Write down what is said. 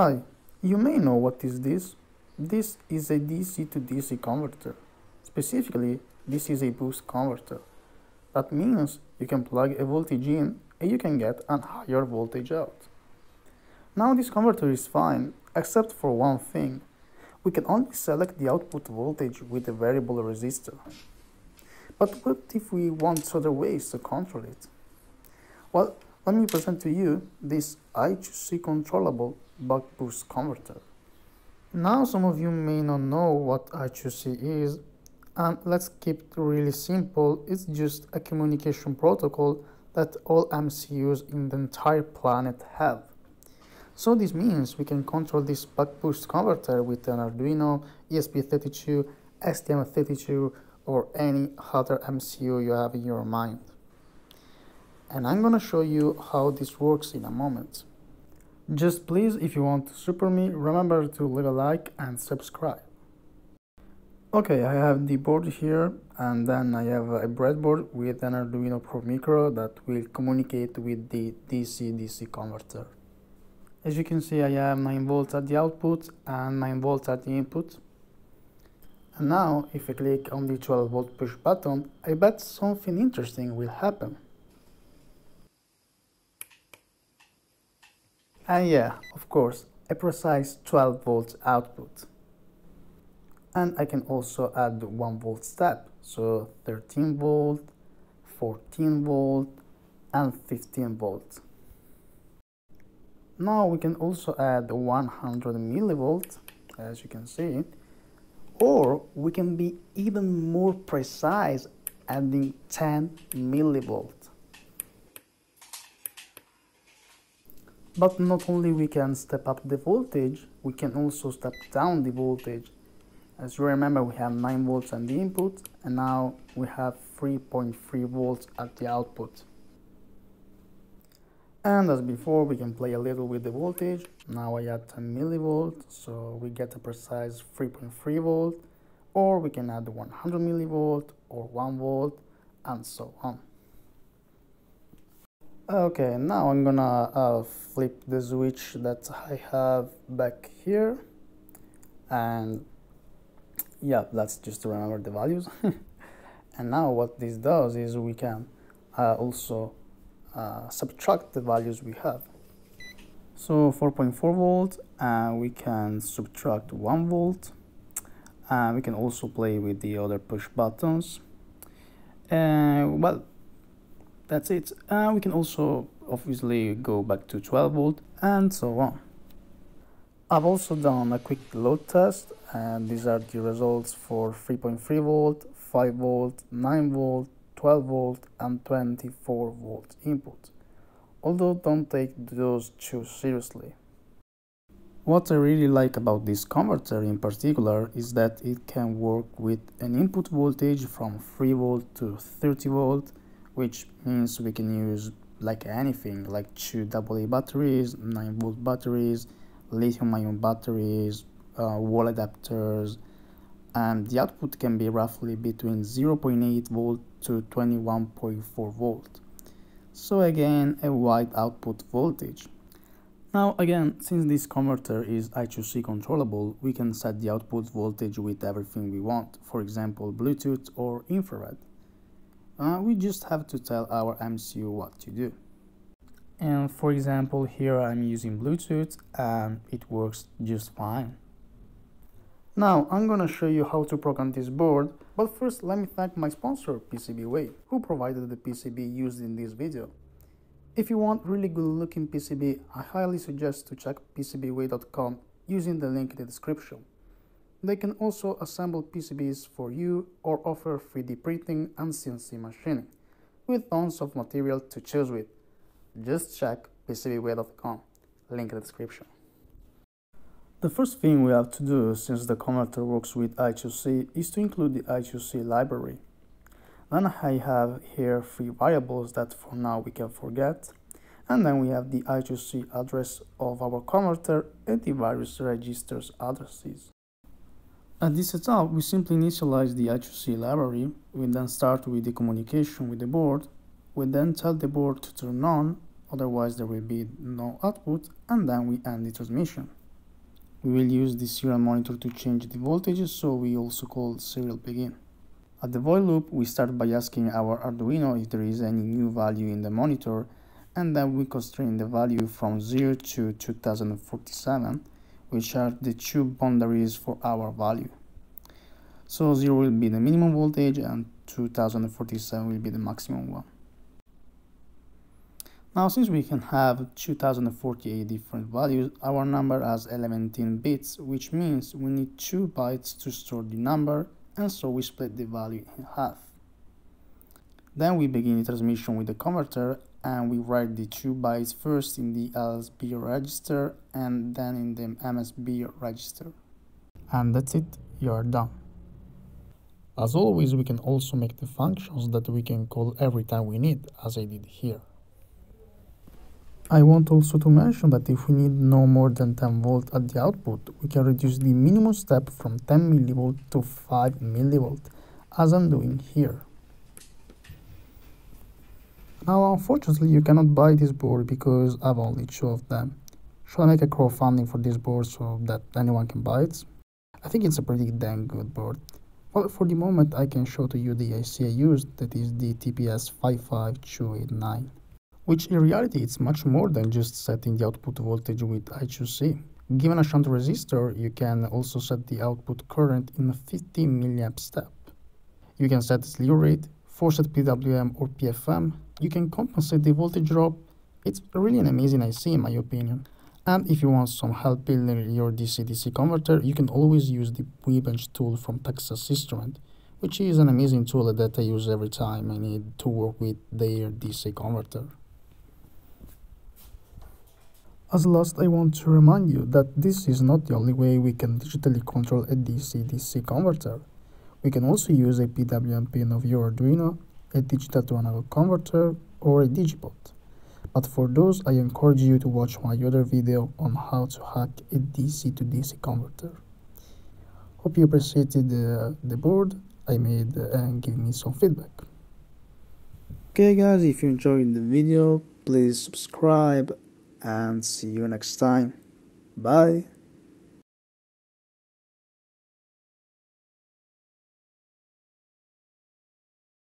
Hi, you may know what is this. This is a DC to DC converter. Specifically, this is a boost converter. That means you can plug a voltage in and you can get a higher voltage out. Now this converter is fine, except for one thing. We can only select the output voltage with a variable resistor. But what if we want other ways to control it? Well, let me present to you this I2C controllable buck boost converter. Now some of you may not know what I2C is and let's keep it really simple. It's just a communication protocol that all MCUs in the entire planet have. So this means we can control this buck boost converter with an Arduino, ESP32, STM32 or any other MCU you have in your mind. And I'm gonna show you how this works in a moment. Just please, if you want to support me, remember to leave a like and subscribe. Okay, I have the board here and then I have a breadboard with an Arduino Pro Micro that will communicate with the DC-DC converter. As you can see I have 9 volts at the output and 9 volts at the input. And now if I click on the 12 volt push button, I bet something interesting will happen. And yeah, of course, a precise 12 volts output. And I can also add one volt step so 13 volt 14 volt and 15 volt. Now we can also add 100 millivolt as you can see or we can be even more precise adding 10 millivolt but not only we can step up the voltage we can also step down the voltage as you remember, we have 9 volts at the input and now we have 3.3 volts at the output. And as before, we can play a little with the voltage. Now I add 10 millivolts, so we get a precise 3.3 volt, or we can add 100 millivolt or 1 volt, and so on. Okay, now I'm gonna uh, flip the switch that I have back here, and yeah that's just to remember the values. And now what this does is we can uh, also uh, subtract the values we have. So 4.4 volt and we can subtract 1 volt. And we can also play with the other push buttons. And well that's it and we can also obviously go back to 12 volt and so on I've also done a quick load test and these are the results for 3.3 volt, 5 volt, 9 volt, 12 volt and 24 volt input. Although don't take those too seriously. What I really like about this converter in particular is that it can work with an input voltage from 3 volt to 30 volt which means we can use like anything like two AA batteries, 9 volt batteries, lithium ion batteries, uh, wall adapters, and the output can be roughly between 0.8 volt to 21.4 volt. So again, a wide output voltage. Now again, since this converter is I2C controllable, we can set the output voltage with everything we want, for example Bluetooth or infrared. Uh, we just have to tell our MCU what to do and for example here I'm using Bluetooth and it works just fine. Now I'm gonna show you how to program this board but first let me thank my sponsor PCBWay who provided the PCB used in this video. If you want really good looking PCB I highly suggest to check PCBWay.com using the link in the description. They can also assemble PCBs for you or offer 3D printing and CNC machining with tons of material to choose with just check PCBWay.com, link in the description. The first thing we have to do, since the converter works with I2C, is to include the I2C library. Then I have here three variables that for now we can forget. And then we have the I2C address of our converter and the various registers addresses. At this setup, we simply initialize the I2C library. We then start with the communication with the board. We then tell the board to turn on otherwise there will be no output and then we end the transmission. We will use the serial monitor to change the voltage, so we also call serial begin. At the void loop, we start by asking our Arduino if there is any new value in the monitor, and then we constrain the value from 0 to 2047, which are the two boundaries for our value. So 0 will be the minimum voltage and 2047 will be the maximum one. Now since we can have 2048 different values, our number has 11 bits, which means we need 2 bytes to store the number, and so we split the value in half. Then we begin the transmission with the converter and we write the 2 bytes first in the LSB register and then in the MSB register. And that's it, you're done. As always, we can also make the functions that we can call every time we need, as I did here. I want also to mention that if we need no more than 10 volt at the output, we can reduce the minimum step from 10 millivolt to 5 millivolt, as I'm doing here. Now unfortunately you cannot buy this board because I've only two of them. Should I make a crowdfunding for this board so that anyone can buy it? I think it's a pretty dang good board. Well, for the moment I can show to you the IC I used, that is the TPS 55289 which in reality is much more than just setting the output voltage with I2C. Given a shunt resistor, you can also set the output current in a 50 milliamp step. You can set slew rate, forced PWM or PFM. You can compensate the voltage drop. It's really an amazing IC in my opinion. And if you want some help building your DC-DC converter, you can always use the Webench tool from Texas Instrument, which is an amazing tool that I use every time I need to work with their DC converter. As last, I want to remind you that this is not the only way we can digitally control a DC-DC converter. We can also use a PWM pin of your Arduino, a digital to analog converter, or a digipot. But for those, I encourage you to watch my other video on how to hack a DC to DC converter. Hope you appreciated the, the board I made uh, and give me some feedback. Okay guys, if you enjoyed the video, please subscribe and see you next time. Bye.